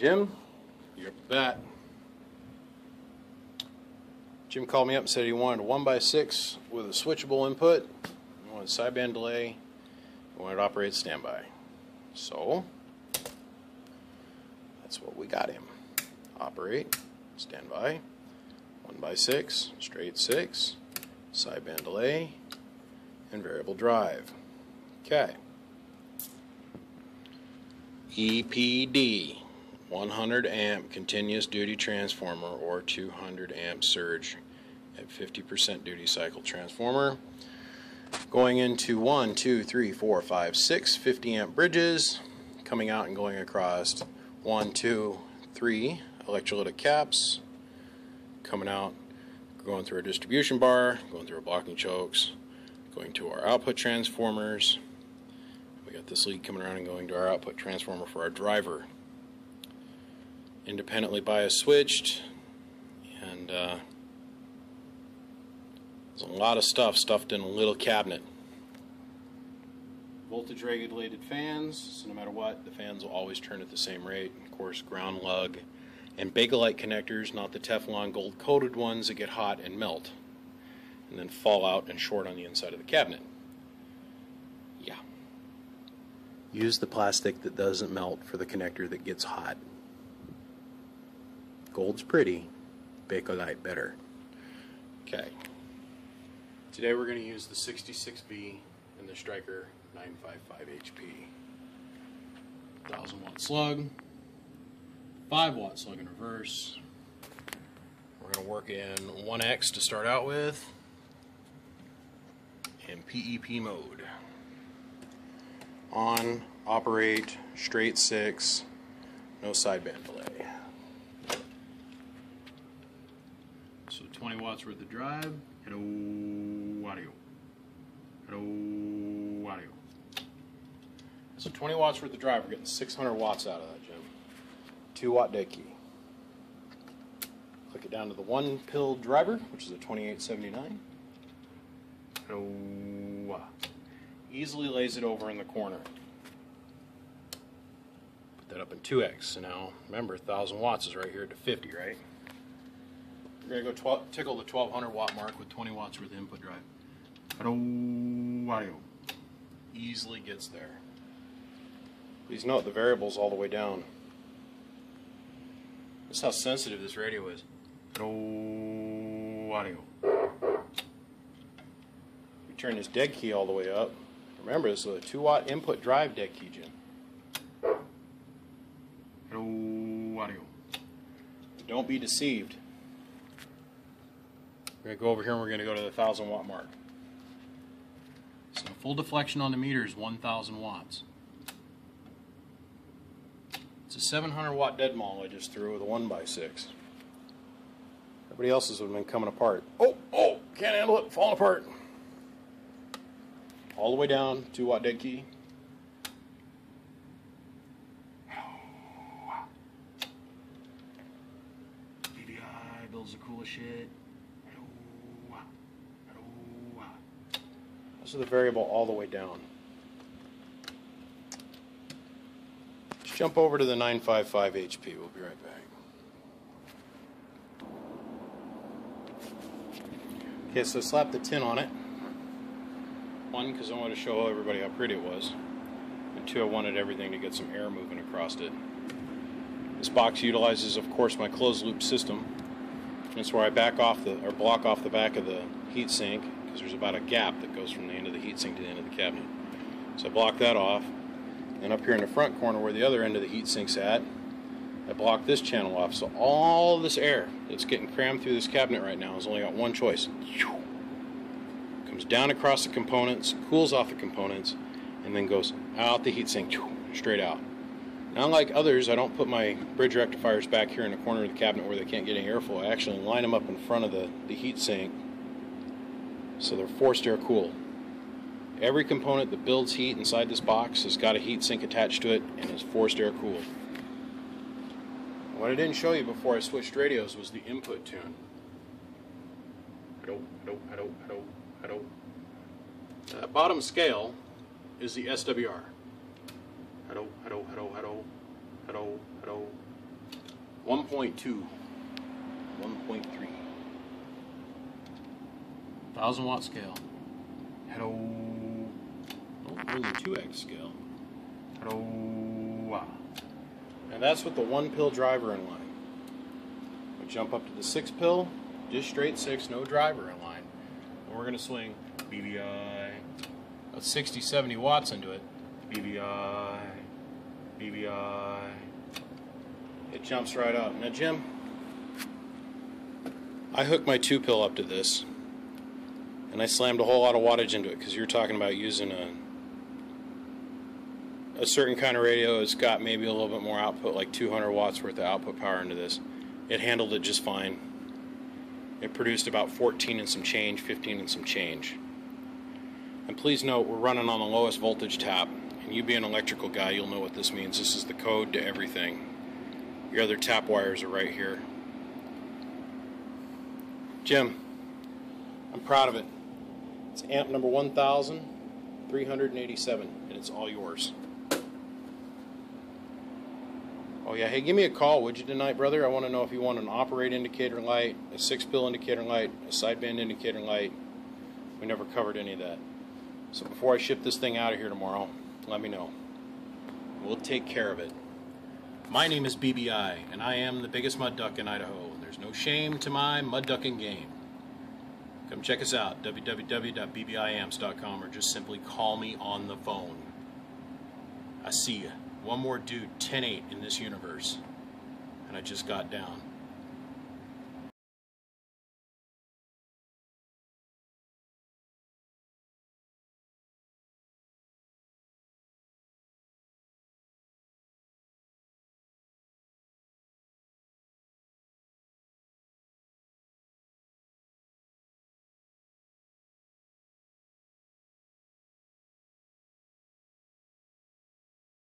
Jim, you're bat. Jim called me up and said he wanted a 1x6 with a switchable input, he wanted sideband delay, he wanted to operate standby. So, that's what we got him. Operate, standby, 1x6, straight 6, sideband delay, and variable drive. Okay. EPD 100 amp continuous duty transformer or 200 amp surge at 50% duty cycle transformer going into 1, 2, 3, 4, 5, 6 50 amp bridges coming out and going across 1, 2, 3 electrolytic caps coming out going through our distribution bar going through our blocking chokes going to our output transformers we got this lead coming around and going to our output transformer for our driver. Independently bias switched, and uh, there's a lot of stuff stuffed in a little cabinet. Voltage regulated fans, so no matter what, the fans will always turn at the same rate. Of course, ground lug and Bakelite connectors, not the Teflon gold coated ones that get hot and melt and then fall out and short on the inside of the cabinet. Yeah. Use the plastic that doesn't melt for the connector that gets hot. Gold's pretty, Bakelite better. Okay. Today we're going to use the 66B and the Stryker 955 HP. 1000 watt slug, 5 watt slug in reverse. We're going to work in 1X to start out with in PEP mode on, operate, straight six, no sideband delay. So 20 watts worth of drive, hello audio, hello audio. So 20 watts worth of drive, we're getting 600 watts out of that, Jim. 2 watt dead key. Click it down to the one pill driver, which is a 2879. Hello easily lays it over in the corner. Put that up in 2x. So now, remember, 1,000 watts is right here to 50, right? We're to go tickle the 1,200 watt mark with 20 watts worth of input drive. Easily gets there. Please note the variable's all the way down. This is how sensitive this radio is. We turn this dead key all the way up. Remember, this is a 2 watt input drive dead key, Jim. Don't be deceived. We're going to go over here and we're going to go to the 1000 watt mark. So full deflection on the meter is 1000 watts. It's a 700 watt dead mall I just threw with a 1x6. Everybody else's would have been coming apart. Oh, oh, can't handle it, falling apart all the way down, 2 watt dead key. BBI builds the coolest shit. Is the variable all the way down. Let's jump over to the 955 HP. We'll be right back. Okay, so slap the tin on it. One, because I wanted to show everybody how pretty it was. And two, I wanted everything to get some air moving across it. This box utilizes, of course, my closed loop system. That's where I back off the, or block off the back of the heat sink, because there's about a gap that goes from the end of the heatsink to the end of the cabinet. So I block that off. And up here in the front corner where the other end of the heatsink's at, I block this channel off. So all this air that's getting crammed through this cabinet right now has only got one choice comes down across the components, cools off the components, and then goes out the heatsink, straight out. Now, unlike others, I don't put my bridge rectifiers back here in the corner of the cabinet where they can't get any airflow. I actually line them up in front of the, the heatsink so they're forced air cooled. Every component that builds heat inside this box has got a heat sink attached to it and is forced air cooled. What I didn't show you before I switched radios was the input tune. Hello, hello, hello, hello. Hello. Uh, bottom scale is the SWR. Hello, hello, hello, hello, hello, hello, 1.2, 1.3. 1000 watt scale. Hello. Oh, we're in the 2x scale. Hello. And that's with the one pill driver in line. We jump up to the six pill, just straight six, no driver in line. And we're going to swing BBI. About 60, 70 watts into it. BBI. BBI. It jumps right up. Now, Jim, I hook my two pill up to this, and I slammed a whole lot of wattage into it because you're talking about using a a certain kind of radio. It's got maybe a little bit more output, like 200 watts worth of output power into this. It handled it just fine. It produced about 14 and some change, 15 and some change. And please note, we're running on the lowest voltage tap. And you being an electrical guy, you'll know what this means. This is the code to everything. Your other tap wires are right here. Jim, I'm proud of it. It's amp number 1387, and it's all yours. Oh, yeah. Hey, give me a call, would you, tonight, brother? I want to know if you want an operate indicator light, a six pill indicator light, a sideband indicator light. We never covered any of that. So before I ship this thing out of here tomorrow, let me know. We'll take care of it. My name is BBI, and I am the biggest mud duck in Idaho. There's no shame to my mud ducking game. Come check us out, www.bbiamps.com, or just simply call me on the phone. I see you. One more dude, 10-8 in this universe. And I just got down.